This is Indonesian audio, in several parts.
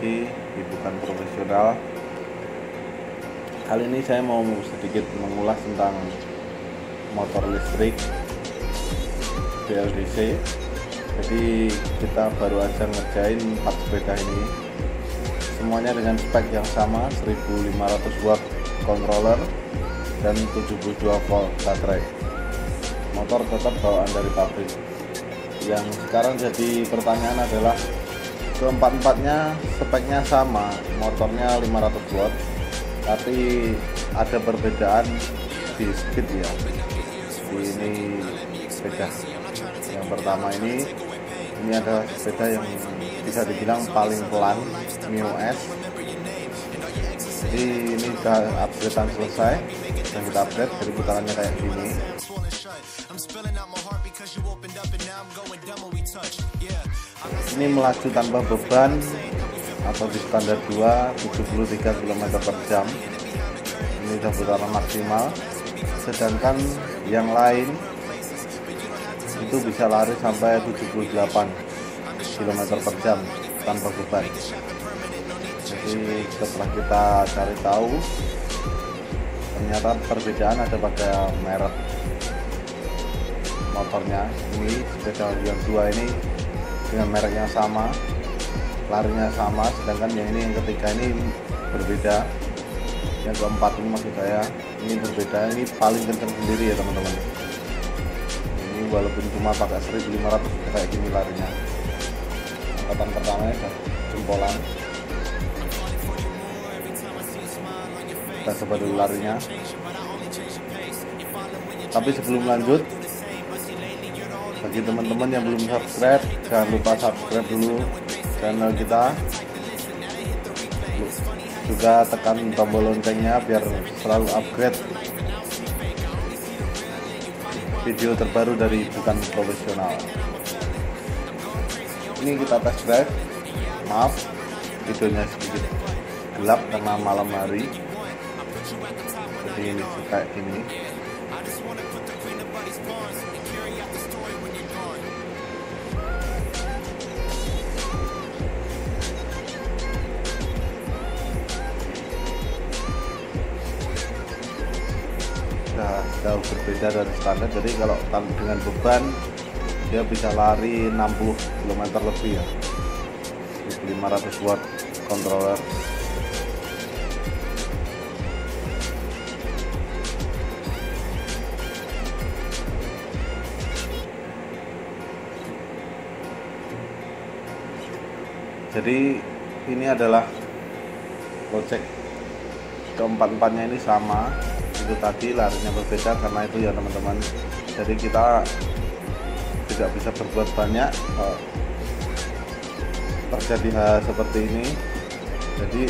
lagi di bukan profesional. Kali ini saya mau sedikit mengulas tentang motor listrik BLDC jadi kita baru aja ngerjain 4 sepeda ini. Semuanya dengan spek yang sama 1500 watt controller dan 72 volt baterai. Motor tetap bawaan dari pabrik. Yang sekarang jadi pertanyaan adalah keempat-empatnya speknya sama. Motornya 500 watt. Tapi ada perbedaan di speed ya. Ini sepeda. Yang pertama ini ini ada sepeda yang bisa dibilang paling pelan Mio S. Jadi ini sudah upgradean selesai. Dan kita upgrade jadi putarannya kayak gini ini melaju tanpa beban atau di standar 2 73 km per jam. Ini sudah putaran maksimal. Sedangkan yang lain itu bisa lari sampai 78 km per jam tanpa beban. Jadi setelah kita cari tahu ternyata perbedaan ada pada merek motornya. Ini sepeda yang dua ini dengan merek yang sama larinya sama sedangkan yang ini yang ketiga ini berbeda. Yang keempat ini maksud saya ini berbeda ini paling kencang sendiri ya teman-teman. Ini walaupun cuma pakai 1500 kayak gini larinya. Angkatan pertamanya sudah jempolan. Kita coba dulu larinya. Tapi sebelum lanjut bagi teman-teman yang belum subscribe jangan lupa subscribe dulu channel kita. Juga tekan tombol loncengnya biar selalu upgrade video terbaru dari bukan profesional. Ini kita test drive. Maaf videonya sedikit gelap karena malam hari. Jadi ini kayak gini jauh berbeda dari standar jadi kalau dengan beban dia bisa lari 60 km lebih ya. 1500 watt controller. Jadi ini adalah project keempat-empatnya ini sama itu tadi larinya berbeda karena itu ya teman-teman. Jadi kita tidak bisa berbuat banyak uh, terjadi hal seperti ini. Jadi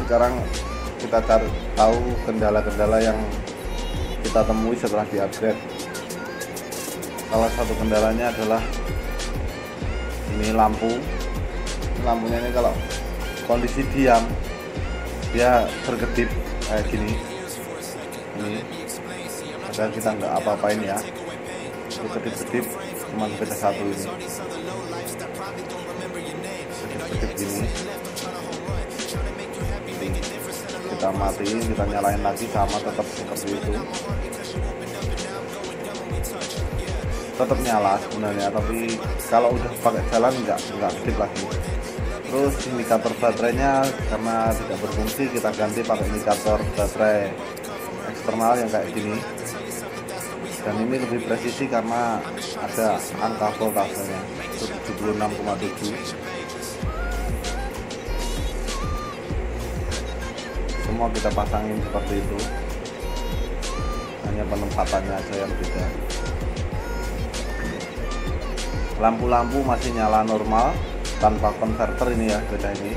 sekarang kita cari tahu kendala-kendala yang kita temui setelah di upgrade salah satu kendalanya adalah ini lampu. Lampunya ini kalau kondisi diam dia berkedip kayak gini ini padahal kita nggak apa-apain ya. Itu kedip-kedip cuma beda satu ini. Kedip-kedip gini. Kita matiin kita nyalain lagi sama tetap seperti itu. Tetap nyala sebenarnya tapi kalau udah pakai jalan nggak nggak kedip lagi. Terus indikator baterainya karena tidak berfungsi kita ganti pakai indikator baterai eksternal yang kayak gini. Dan ini lebih presisi karena ada angka voltasenya 76,7 semua kita pasangin seperti itu. Hanya penempatannya aja yang beda. Lampu-lampu masih nyala normal tanpa konverter ini ya beda ini.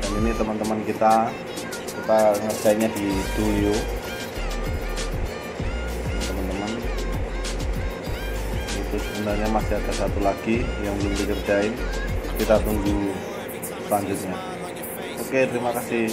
Dan ini teman-teman kita kita ngerjainnya di Duyo sebenarnya masih ada satu lagi yang belum dikerjain. Kita tunggu selanjutnya. Oke terima kasih